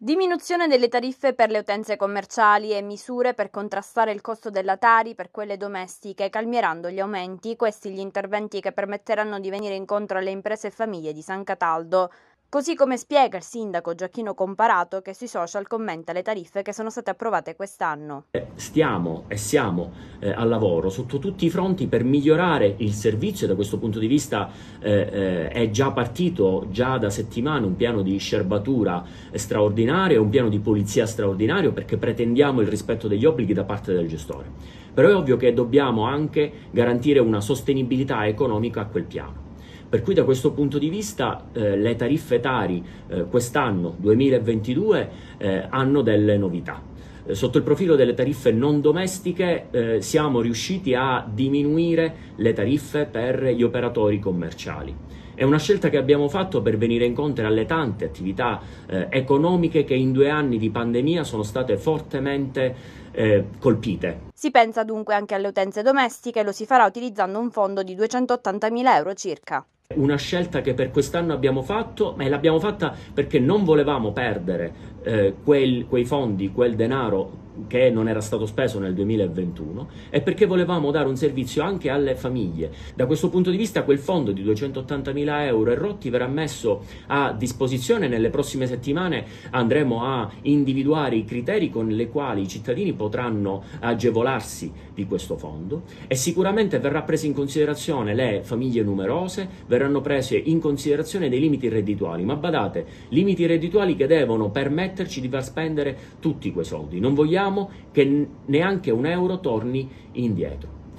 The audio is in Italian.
Diminuzione delle tariffe per le utenze commerciali e misure per contrastare il costo della Tari per quelle domestiche, calmierando gli aumenti, questi gli interventi che permetteranno di venire incontro alle imprese e famiglie di San Cataldo. Così come spiega il sindaco Giacchino Comparato che sui social commenta le tariffe che sono state approvate quest'anno. Eh, stiamo e siamo eh, al lavoro sotto tutti i fronti per migliorare il servizio da questo punto di vista eh, eh, è già partito già da settimane un piano di scerbatura straordinario un piano di polizia straordinario perché pretendiamo il rispetto degli obblighi da parte del gestore. Però è ovvio che dobbiamo anche garantire una sostenibilità economica a quel piano. Per cui da questo punto di vista eh, le tariffe Tari eh, quest'anno 2022 eh, hanno delle novità. Eh, sotto il profilo delle tariffe non domestiche eh, siamo riusciti a diminuire le tariffe per gli operatori commerciali. È una scelta che abbiamo fatto per venire incontro alle tante attività eh, economiche che in due anni di pandemia sono state fortemente eh, colpite. Si pensa dunque anche alle utenze domestiche lo si farà utilizzando un fondo di 280.000 euro circa. Una scelta che per quest'anno abbiamo fatto, ma l'abbiamo fatta perché non volevamo perdere eh, quel, quei fondi, quel denaro che non era stato speso nel 2021 e perché volevamo dare un servizio anche alle famiglie. Da questo punto di vista quel fondo di 280.000 euro e rotti verrà messo a disposizione nelle prossime settimane andremo a individuare i criteri con i quali i cittadini potranno agevolarsi di questo fondo e sicuramente verrà presa in considerazione le famiglie numerose, verranno prese in considerazione dei limiti reddituali, ma badate, limiti reddituali che devono permetterci di far spendere tutti quei soldi. Non vogliamo che neanche un euro torni indietro.